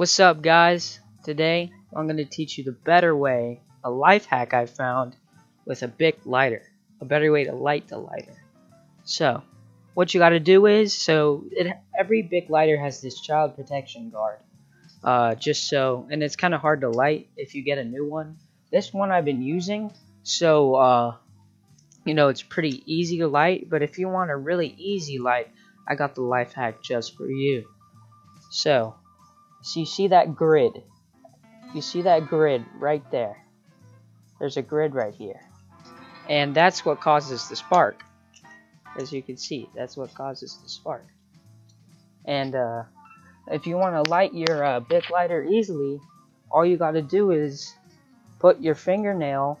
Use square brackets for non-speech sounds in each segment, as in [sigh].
What's up guys? Today I'm going to teach you the better way, a life hack I found with a Bic lighter. A better way to light the lighter. So, what you got to do is, so it, every Bic lighter has this child protection guard. Uh, just so, and it's kind of hard to light if you get a new one. This one I've been using, so uh, you know it's pretty easy to light. But if you want a really easy light, I got the life hack just for you. So, so you see that grid? You see that grid right there? There's a grid right here. And that's what causes the spark. As you can see, that's what causes the spark. And uh, if you want to light your uh, Bic lighter easily, all you got to do is put your fingernail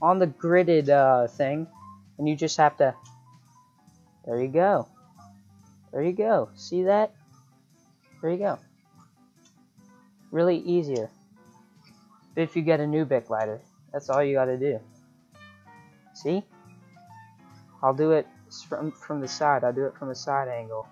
on the gridded uh, thing, and you just have to. There you go. There you go. See that? There you go really easier if you get a new Bic lighter. That's all you gotta do. See? I'll do it from, from the side. I'll do it from a side angle.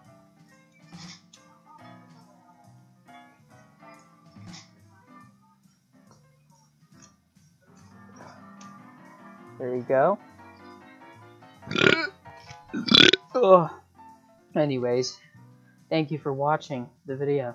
There you go. [coughs] Ugh. Anyways, thank you for watching the video.